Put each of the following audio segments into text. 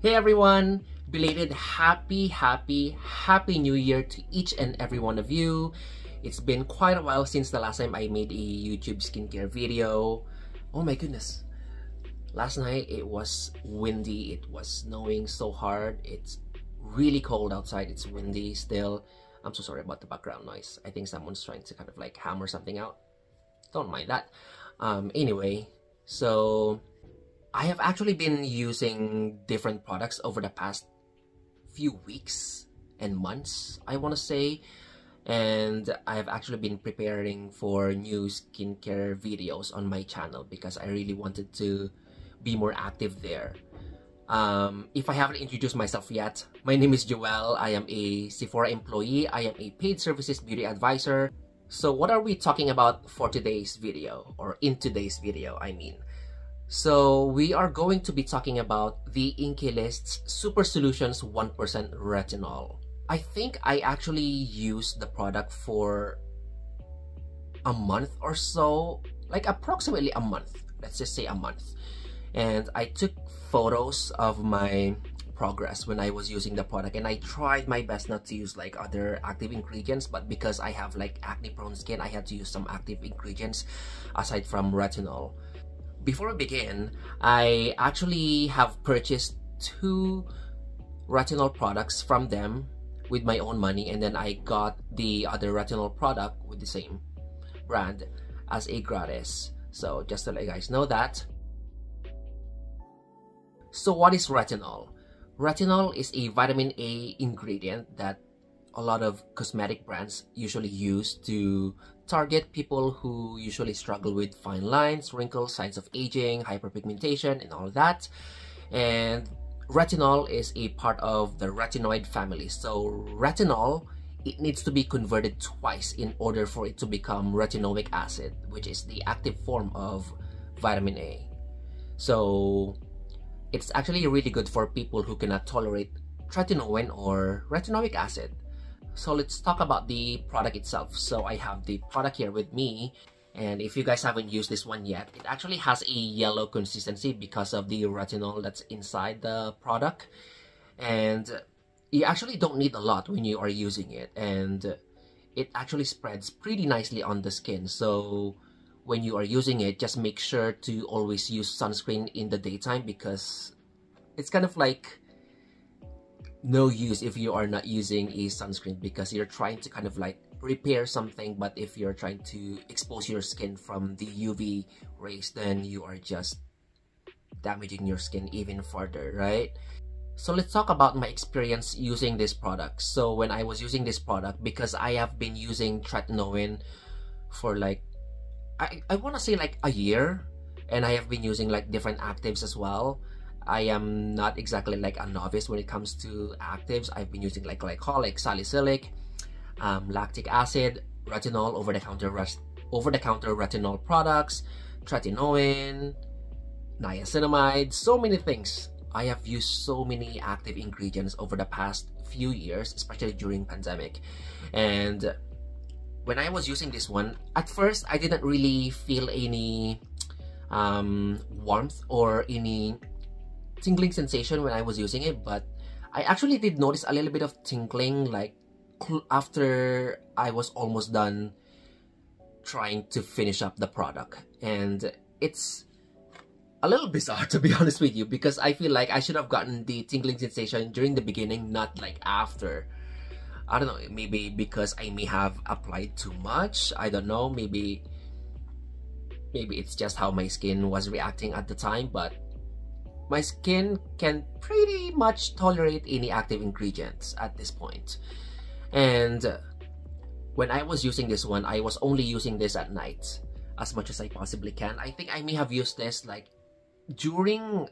Hey everyone! Belated happy, happy, happy new year to each and every one of you. It's been quite a while since the last time I made a YouTube skincare video. Oh my goodness. Last night it was windy, it was snowing so hard. It's really cold outside, it's windy still. I'm so sorry about the background noise. I think someone's trying to kind of like hammer something out. Don't mind that. Um, anyway, so I have actually been using different products over the past few weeks and months, I want to say. And I have actually been preparing for new skincare videos on my channel because I really wanted to be more active there. Um, if I haven't introduced myself yet, my name is Joel. I am a Sephora employee. I am a paid services beauty advisor. So what are we talking about for today's video or in today's video, I mean? So we are going to be talking about the INKEY List's Super Solutions 1% Retinol. I think I actually used the product for a month or so, like approximately a month. Let's just say a month. And I took photos of my progress when I was using the product and I tried my best not to use like other active ingredients but because I have like acne prone skin I had to use some active ingredients aside from retinol before we begin, I actually have purchased two retinol products from them with my own money and then I got the other retinol product with the same brand as a gratis. So just to let you guys know that. So what is retinol? Retinol is a vitamin A ingredient that a lot of cosmetic brands usually use to target people who usually struggle with fine lines, wrinkles, signs of aging, hyperpigmentation, and all that. And retinol is a part of the retinoid family. So retinol, it needs to be converted twice in order for it to become retinoic acid, which is the active form of vitamin A. So it's actually really good for people who cannot tolerate tretinoin or retinoic acid. So let's talk about the product itself. So I have the product here with me. And if you guys haven't used this one yet, it actually has a yellow consistency because of the retinol that's inside the product. And you actually don't need a lot when you are using it. And it actually spreads pretty nicely on the skin. So when you are using it, just make sure to always use sunscreen in the daytime because it's kind of like no use if you are not using a sunscreen because you're trying to kind of like repair something but if you're trying to expose your skin from the UV rays then you are just damaging your skin even further right? So let's talk about my experience using this product. So when I was using this product because I have been using tretinoin for like I, I want to say like a year and I have been using like different actives as well I am not exactly like a novice when it comes to actives. I've been using like glycolic, salicylic, um, lactic acid, retinol, over-the-counter over-the-counter retinol products, tretinoin, niacinamide, so many things. I have used so many active ingredients over the past few years, especially during pandemic. And when I was using this one, at first I didn't really feel any um, warmth or any tingling sensation when I was using it, but I actually did notice a little bit of tingling like after I was almost done trying to finish up the product. And it's a little bizarre to be honest with you because I feel like I should have gotten the tingling sensation during the beginning, not like after. I don't know, maybe because I may have applied too much. I don't know, maybe maybe it's just how my skin was reacting at the time, but my skin can pretty much tolerate any active ingredients at this point. And uh, when I was using this one, I was only using this at night as much as I possibly can. I think I may have used this like during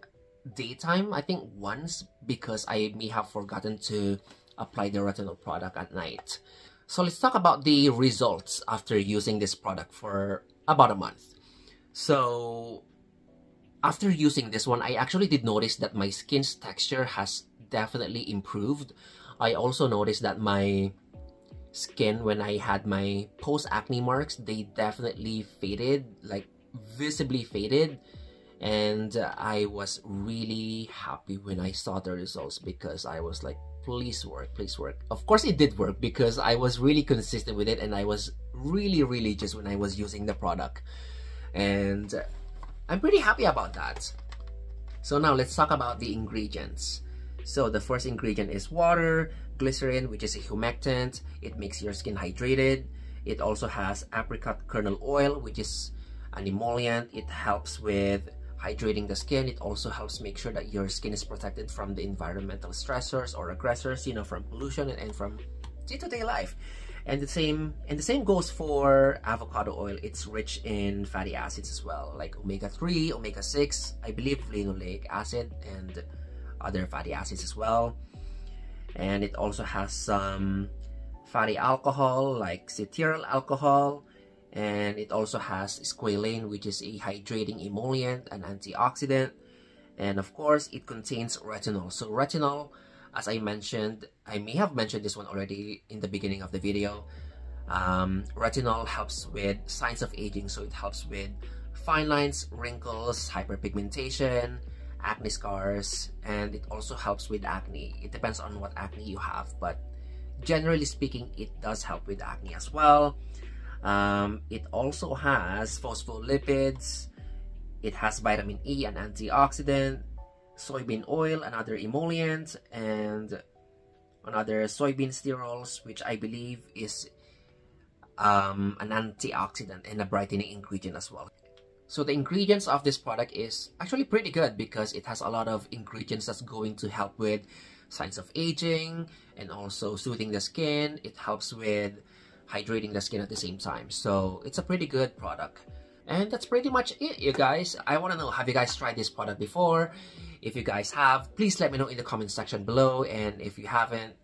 daytime, I think once because I may have forgotten to apply the retinol product at night. So let's talk about the results after using this product for about a month. So after using this one, I actually did notice that my skin's texture has definitely improved. I also noticed that my skin, when I had my post-acne marks, they definitely faded, like visibly faded. and I was really happy when I saw the results because I was like please work please work of course it did work because I was really consistent with it and I was really really just when I was using the product and I'm pretty happy about that. So now let's talk about the ingredients. So the first ingredient is water glycerin which is a humectant. It makes your skin hydrated. It also has apricot kernel oil which is an emollient. It helps with hydrating the skin. It also helps make sure that your skin is protected from the environmental stressors or aggressors, you know, from pollution and, from day-to-day -day life. And the same and the same goes for avocado oil. It's rich in fatty acids as well, like omega-3, omega-6, I believe linoleic acid and other fatty acids as well. And it also has some fatty alcohol like cetyl alcohol and it also has squalane which is a hydrating emollient and antioxidant and of course it contains retinol so retinol as I mentioned I may have mentioned this one already in the beginning of the video um, retinol helps with signs of aging so it helps with fine lines wrinkles hyperpigmentation acne scars and it also helps with acne. It depends on what acne you have but generally speaking it does help with acne as well. Um, it also has phospholipids. It has vitamin E, an antioxidant, soybean oil, another emollient, and another soybean sterols, which I believe is um, an antioxidant and a brightening ingredient as well. So the ingredients of this product is actually pretty good because it has a lot of ingredients that's going to help with signs of aging and also soothing the skin. It helps with hydrating the skin at the same time. So it's a pretty good product. And that's pretty much it, you guys. I want to know, have you guys tried this product before? If you guys have, please let me know in the comment section below. And if you haven't,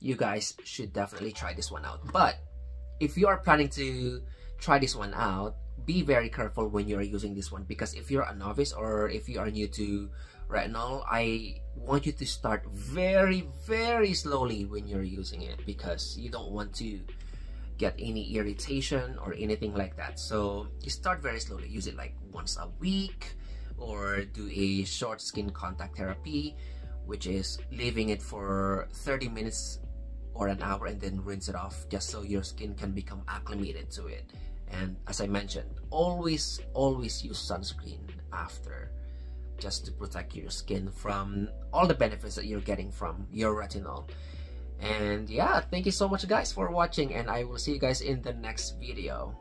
you guys should definitely try this one out. But if you are planning to try this one out, be very careful when you're using this one because if you're a novice or if you are new to retinol, I want you to start very, very slowly when you're using it because you don't want to get any irritation or anything like that. So you start very slowly. Use it like once a week or do a short skin contact therapy, which is leaving it for 30 minutes or an hour and then rinse it off just so your skin can become acclimated to it. And as I mentioned, always, always use sunscreen after just to protect your skin from all the benefits that you're getting from your retinol. And yeah, thank you so much guys for watching and I will see you guys in the next video.